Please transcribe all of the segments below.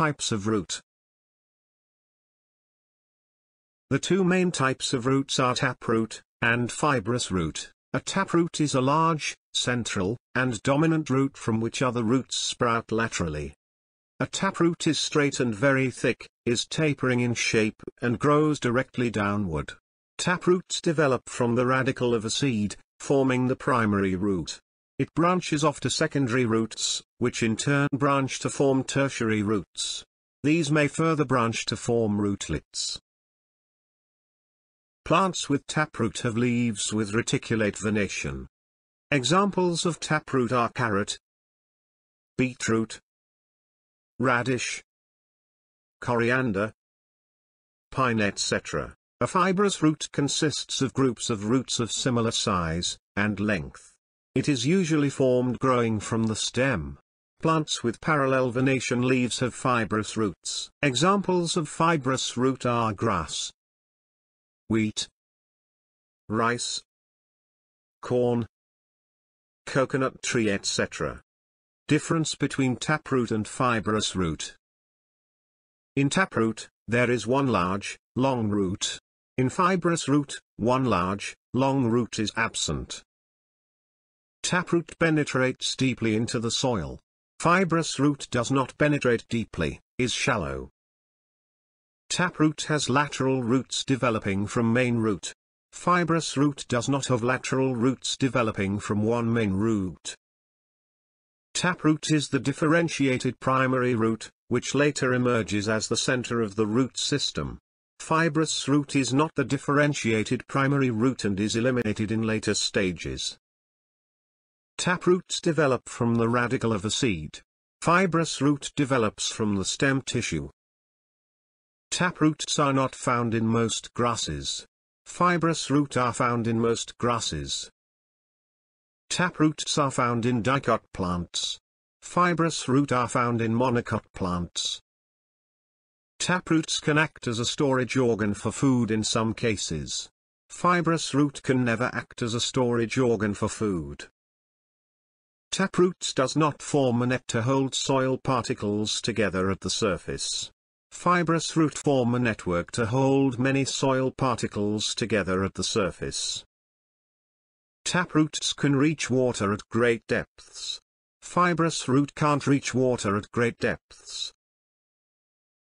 types of root. The two main types of roots are taproot, and fibrous root. A taproot is a large, central, and dominant root from which other roots sprout laterally. A taproot is straight and very thick, is tapering in shape, and grows directly downward. Taproots develop from the radicle of a seed, forming the primary root. It branches off to secondary roots, which in turn branch to form tertiary roots. These may further branch to form rootlets. Plants with taproot have leaves with reticulate venation. Examples of taproot are carrot, beetroot, radish, coriander, pine etc. A fibrous root consists of groups of roots of similar size and length. It is usually formed growing from the stem. Plants with parallel venation leaves have fibrous roots. Examples of fibrous root are grass, wheat, rice, corn, coconut tree etc. Difference between taproot and fibrous root. In taproot, there is one large, long root. In fibrous root, one large, long root is absent. Taproot penetrates deeply into the soil. Fibrous root does not penetrate deeply, is shallow. Taproot has lateral roots developing from main root. Fibrous root does not have lateral roots developing from one main root. Taproot is the differentiated primary root, which later emerges as the center of the root system. Fibrous root is not the differentiated primary root and is eliminated in later stages. Taproots develop from the radicle of a seed. Fibrous root develops from the stem tissue. Taproots are not found in most grasses. Fibrous root are found in most grasses. Taproots are found in dicot plants. Fibrous root are found in monocot plants. Taproots can act as a storage organ for food in some cases. Fibrous root can never act as a storage organ for food. Taproots does not form a net to hold soil particles together at the surface. Fibrous root form a network to hold many soil particles together at the surface. Taproots can reach water at great depths. Fibrous root can't reach water at great depths.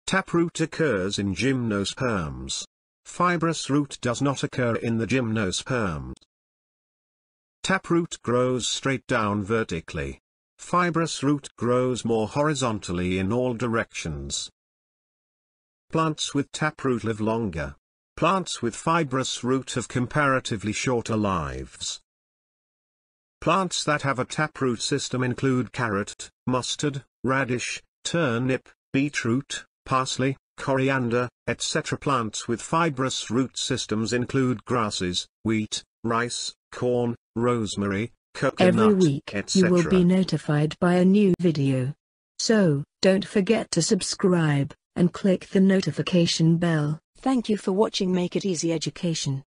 Taproot occurs in gymnosperms. Fibrous root does not occur in the gymnosperms. Taproot grows straight down vertically. Fibrous root grows more horizontally in all directions. Plants with taproot live longer. Plants with fibrous root have comparatively shorter lives. Plants that have a taproot system include carrot, mustard, radish, turnip, beetroot, parsley, coriander, etc. Plants with fibrous root systems include grasses, wheat, rice, corn, rosemary, coconut, Every week, etc. you will be notified by a new video. So, don't forget to subscribe, and click the notification bell. Thank you for watching Make It Easy Education.